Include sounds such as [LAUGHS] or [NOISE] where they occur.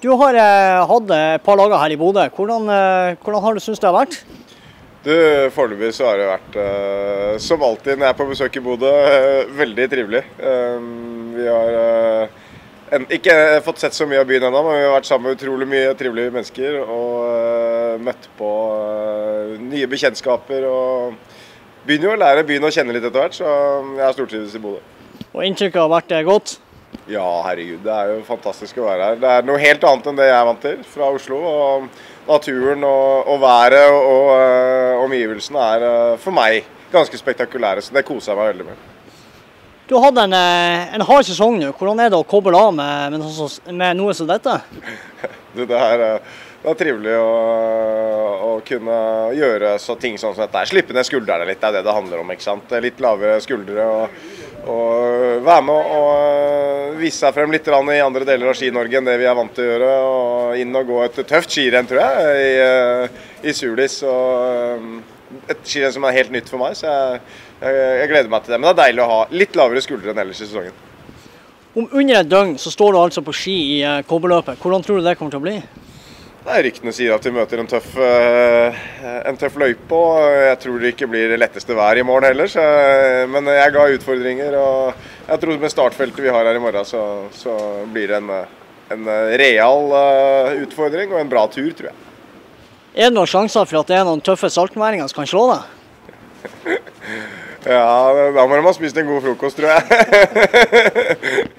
Du har eh, hatt et par dager her i Bodø. Hvordan, eh, hvordan har du syntes det har vært? Du, Foreløpig så har det vært, eh, som alltid når jeg er på besøk i Bodø, veldig trivelig. Eh, vi har en, ikke fått sett så mye av byen ennå, men vi har vært sammen med utrolig mye trivelige mennesker. Og eh, møtt på eh, nye bekjentskaper. og Begynner jo å lære byen å kjenne litt etter hvert, så jeg har stortrives i Bodø. Og inntrykket har vært godt? Ja, herregud. Det er jo fantastisk å være her. Det er noe helt annet enn det jeg er vant til fra Oslo. og Naturen og, og været og uh, omgivelsene er uh, for meg ganske spektakulære. Så det koser jeg meg veldig med. Du har hatt en, eh, en hard sesong nå. Hvordan er det å koble av med, med, med noe som dette? [LAUGHS] det, det, er, det, er, trivelig å, å, kunne gjøre så ting sånn som dette. Slippe ned skuldrene litt, det er det det handler om. ikke sant? Litt lavere skuldre. og og være med og vise seg frem litt i andre deler av Ski-Norge enn det vi er vant til å gjøre. og Inn og gå et tøft skirenn, tror jeg, i, eh, i Sulis. og Et skirenn som er helt nytt for meg, så jeg, jeg, jeg, gleder meg til det. Men det er deilig å ha litt lavere skuldre enn ellers i sesongen. Om under et døgn så står du altså på ski i eh, kobberløpet. Hvordan tror du det kommer til å bli? Nei, Ryktene sier at vi møter en tøff, en tøff løype. og Jeg tror det ikke blir det letteste vær i morgen heller. Så, men jeg ga utfordringer. og Jeg tror med startfeltet vi har her i morgen, så, så blir det en, en real uh, utfordring og en bra tur, tror jeg. Er det noen sjanser for at det er noen tøffe saltværinger som kan slå deg? [LAUGHS] ja, da må de ha spist en god frokost, tror jeg. [LAUGHS]